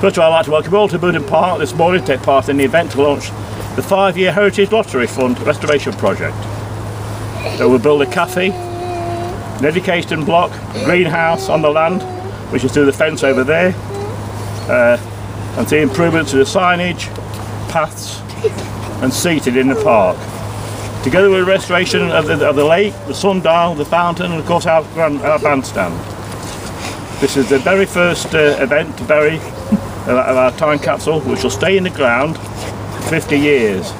First of all, I'd like to welcome all to Boultham Park this morning to take part in the event to launch the five-year Heritage Lottery Fund restoration project. So we'll build a cafe, an education block, greenhouse on the land, which is through the fence over there, uh, and see improvements to the signage, paths and seating in the park. Together with the restoration of the, of the lake, the sundial, the fountain and of course our, grand, our bandstand. This is the very first uh, event to bury of our time capsule which will stay in the ground for 50 years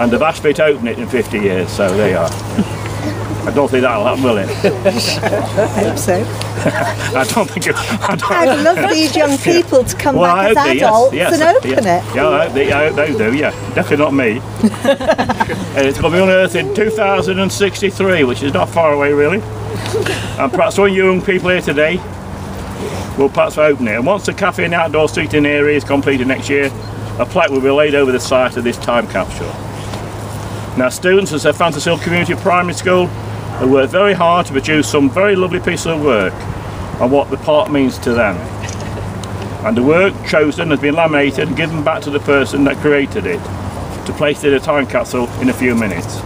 and they've asked open it in 50 years so there you are. I don't think that'll happen, will it? I hope so. I don't think it. I don't, I'd love these young people to come well, back as adults yes, yes, and open yeah. it. Yeah, I hope, they, I hope they do, yeah. Definitely not me. and it's going to be unearthed in 2063, which is not far away really. And perhaps some young people here today will perhaps open it. And once the cafe and outdoor seating area is completed next year, a plaque will be laid over the site of this time capsule. Now students at Francis Hill Community Primary School have worked very hard to produce some very lovely pieces of work on what the park means to them. And the work chosen has been laminated and given back to the person that created it to place it in a time capsule in a few minutes.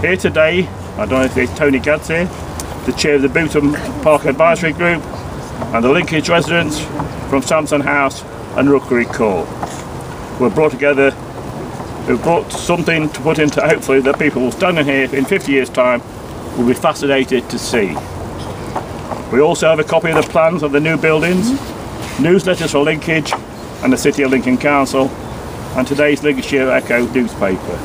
Here today, I don't know if it's Tony Gads here, the chair of the Boultham Park Advisory Group and the linkage residents from Samson House and Rookery Court. We're brought together We've brought something to put into hopefully that people standing here in 50 years time will be fascinated to see. We also have a copy of the plans of the new buildings, newsletters for Linkage and the City of Lincoln Council and today's Lincolnshire Echo newspaper.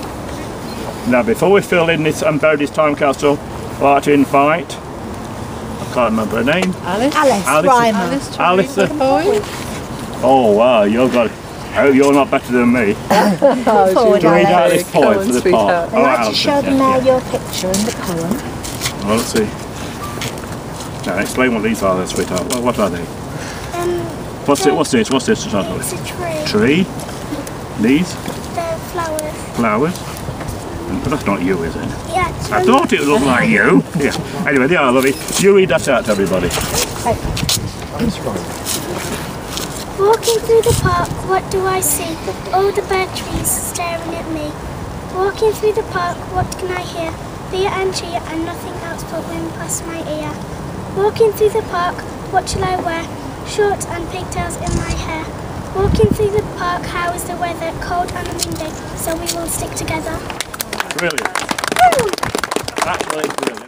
Now before we fill in this and bury this time capsule, I'd like to invite, I can't remember her name, Alice? Alice, Alice- Ryman. Alice to Alice, read the poem? oh wow, you've got, I hope you're not better than me. Forward, To read out this poem for the sweetheart. park. I'd like to show Alison, them yeah, now yeah. your picture and the poem. Well, let's see. Now, explain what these are, then, sweetheart. What, what are they? Um, What's it? What's this? What's this to start it's a tree. Tree. These The flowers. flowers. But that's not you, is it? Yeah, I thought it looked like you. Yeah. Anyway, they are lovely. You read that out to everybody. Walking through the park, what do I see? All the bird trees staring at me. Walking through the park, what can I hear? Beer and cheer and nothing else but wind past my ear. Walking through the park, what shall I wear? Shorts and pigtails in my hair. Walking through the park, how is the weather? Cold on a Monday, so we will stick together. Brilliant. Absolutely brilliant.